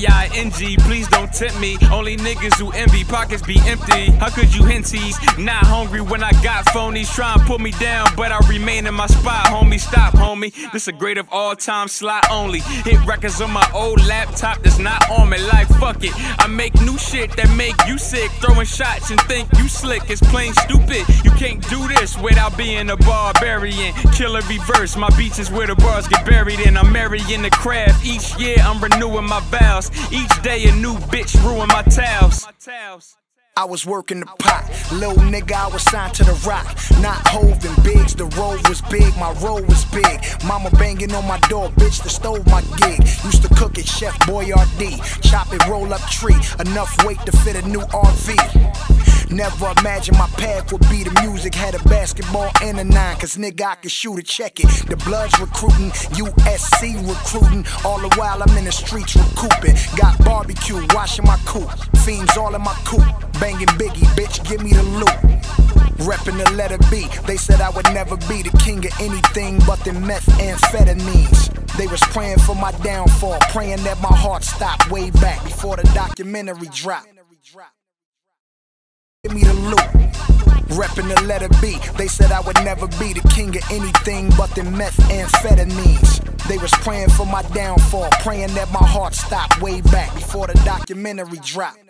K-I-N-G, please don't tempt me. Only niggas who envy, pockets be empty. How could you hinties? Not hungry when I got phonies. Try and put me down, but I remain in my spot, homie. Stop, homie. This a great of all time slot only. Hit records on my old laptop that's not on me. Like, fuck it. I make new shit that make you sick. Throwing shots and think you slick. It's plain stupid. You can't do this without being a barbarian. Killer reverse. My beats is where the bars get buried in. I'm marrying the craft. Each year I'm renewing my vows. Each day a new bitch ruin my towels. I was working the pot, little nigga, I was signed to the rock. Not hoving bigs, the road was big, my road was big. Mama banging on my door, bitch, the stove my gig. Used to cook it, Chef Boyardee. Chop it, roll up tree, enough weight to fit a new RV. Never imagined my path would be the music. Had a basketball and a nine, cause nigga, I can shoot it, check it. The Bloods recruiting, USC recruiting. All the while I'm in the streets recouping. Got barbecue, washing my coupe. Fiends all in my coupe. Banging Biggie, bitch, give me the loot. Reppin' the letter B, they said I would never be the king of anything but the meth methamphetamines. They was praying for my downfall, praying that my heart stopped way back before the documentary dropped. Give me the loot. Reppin' the letter B. They said I would never be the king of anything but the meth, methamphetamines. They was praying for my downfall, praying that my heart stopped way back before the documentary dropped.